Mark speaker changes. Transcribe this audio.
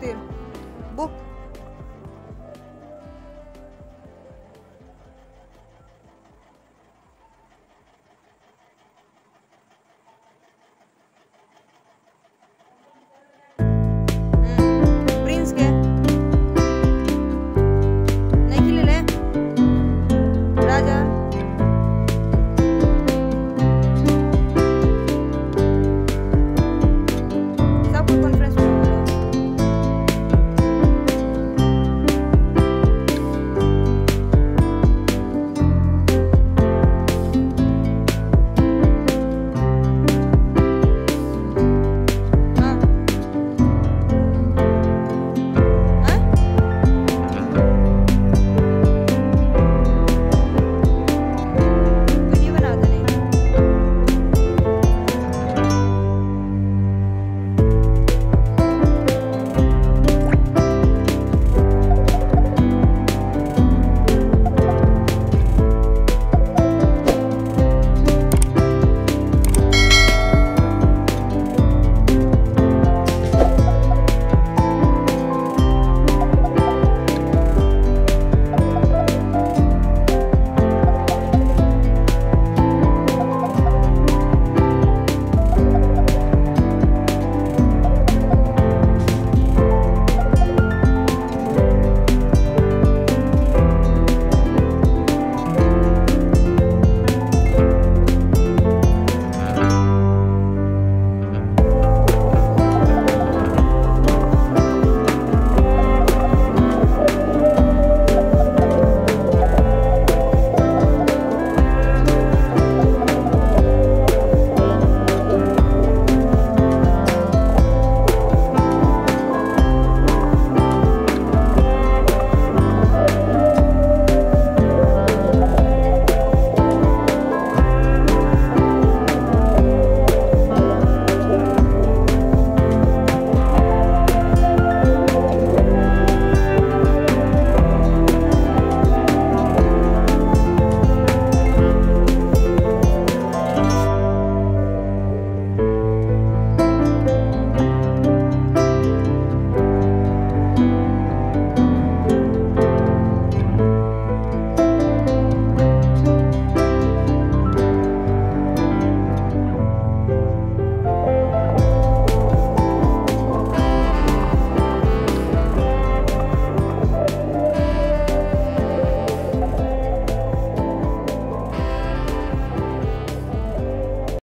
Speaker 1: खातिर